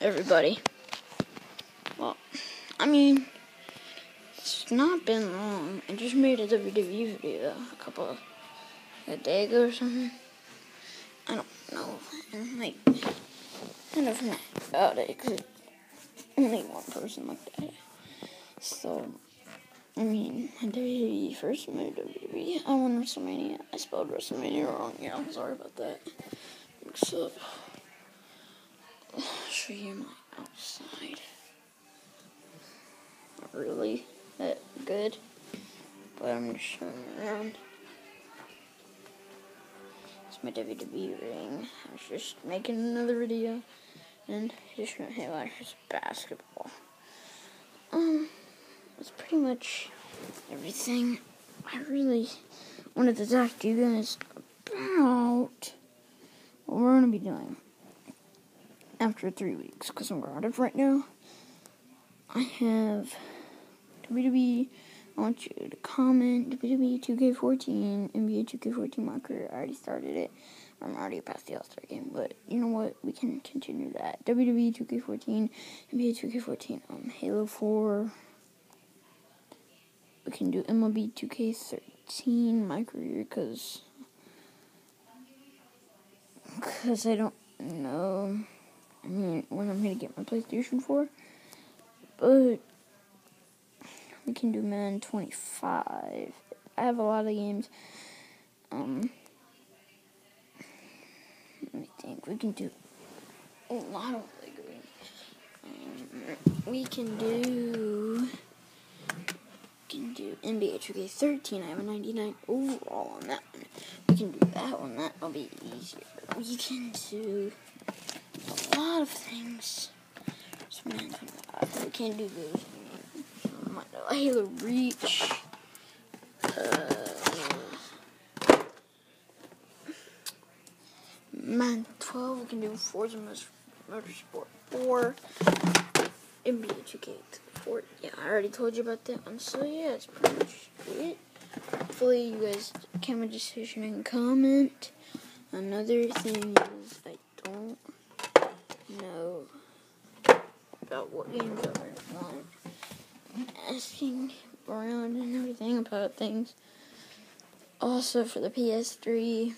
everybody. Well, I mean, it's not been long. I just made a WWE video a couple of a day ago or something. I don't know. And like, I don't know about it because only one person looked at it. So, I mean, WWE first made WWE. I won WrestleMania. I spelled WrestleMania wrong. Yeah, I'm sorry about that. So, I'll show you my outside. Not really that good, but I'm just showing around. It's my WWE ring. I was just making another video, and just gonna hit like basketball. Um, that's pretty much everything. I really wanted to talk to you guys about what we're gonna be doing after three weeks because I'm grounded right now. I have WWE. I want you to comment WWE 2K14, NBA 2K14 marker. I already started it. I'm already past the All Star game, but you know what? We can continue that. WWE 2K14, NBA 2K14, um, Halo 4. We can do MLB 2K13 my career because because I don't know. I mean, when I'm gonna get my PlayStation 4, but we can do Madden 25. I have a lot of games. Um, let me think. We can do a lot of Lego games. Um, we can do. We can do NBA 2K13. I have a 99 overall on that one. We can do that one. That'll be easier. We can do lot of things. I can't do those Halo Reach. Uh, Madden 12, we can do Forza Motorsport 4. NBA 2K 4. Yeah, I already told you about that one. So, yeah, that's pretty much it. Hopefully, you guys can make a decision and comment. Another thing is, I don't know about what games I want asking around and everything about things. Also for the PS3,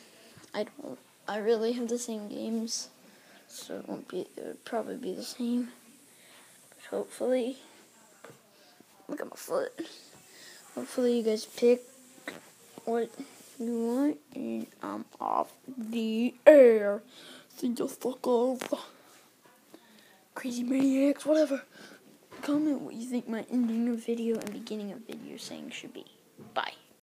I don't. I really have the same games, so it won't be. It would probably be the same. But hopefully, look at my foot. Hopefully, you guys pick what you want, and I'm off the air. See you fuck off. Crazy maniacs, whatever. Comment what you think my ending of video and beginning of video saying should be. Bye.